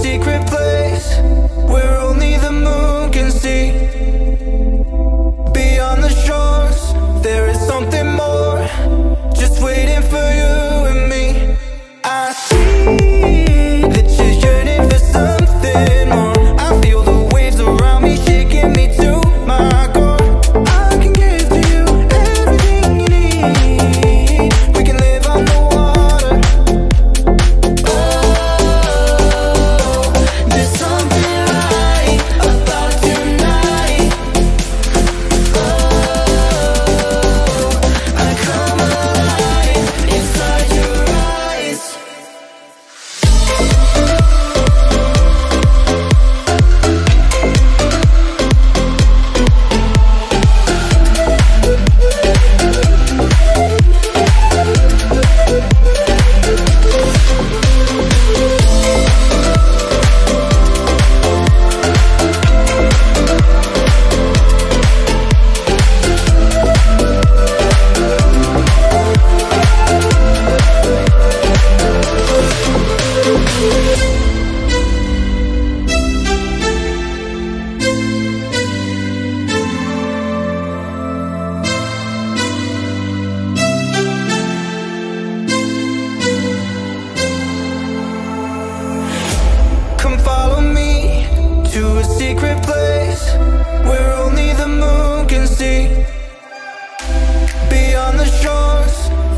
secret place where only the moon can see. Beyond the shores, there is something more. Just wait.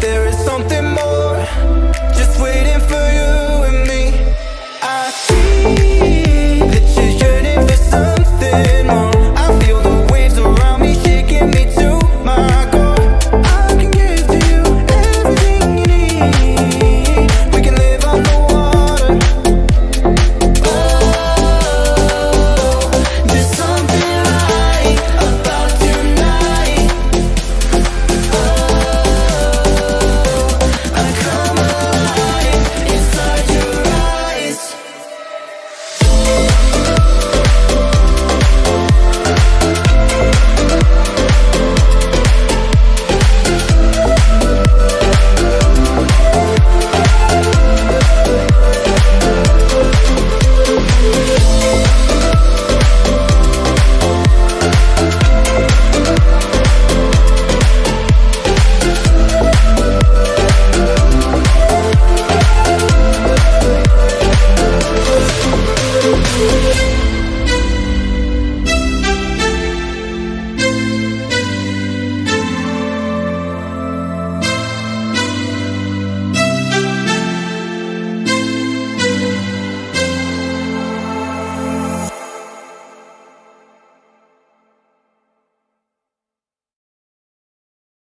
There is something more. Just waiting